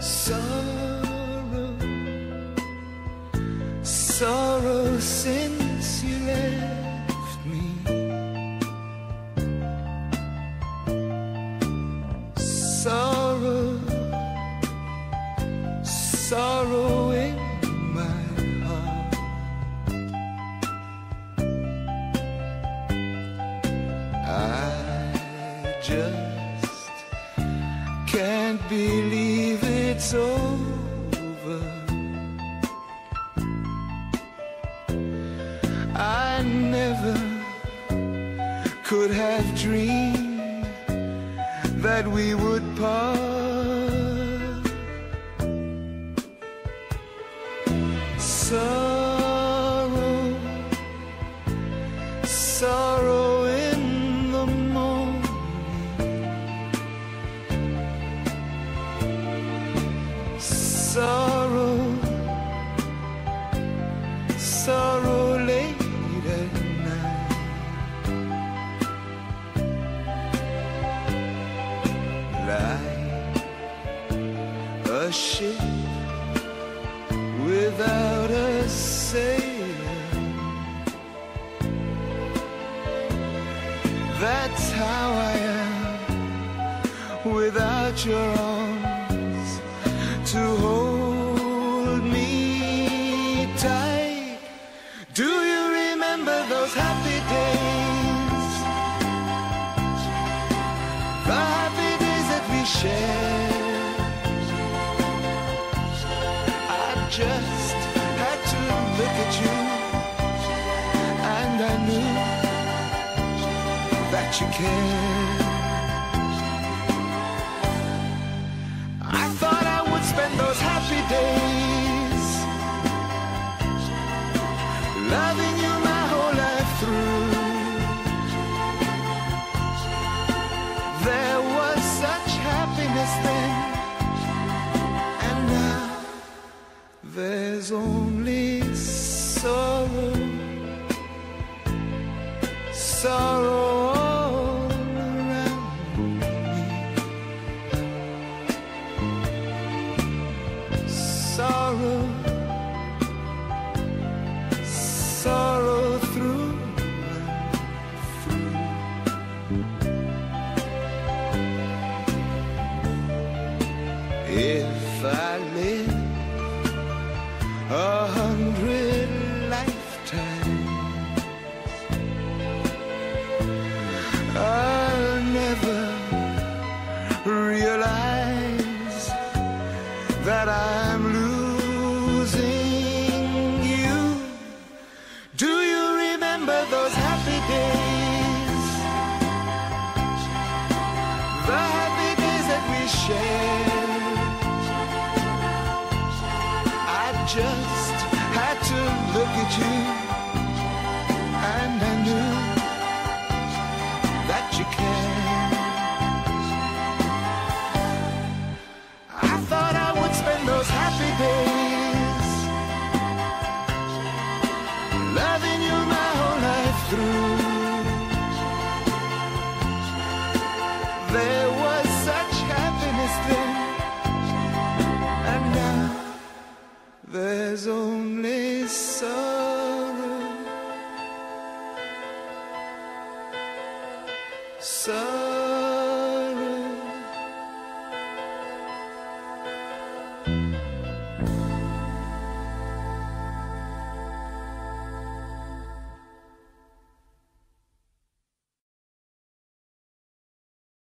sorrow, sorrow since you left me. Sorrow, sorrow in my heart. I just can't believe it's over. I never could have dreamed that we would part. Ship without a sail. That's how I am without your arms to hold me tight. Do you remember those happy knew that you care. I thought I would spend those happy days loving you my whole life through. There was such happiness then, and now there's only sorrow realize that I'm losing you. Do you remember those happy days? The happy days that we shared. I just had to look at you, There was such happiness then, and now there's only sorrow. Sorrow.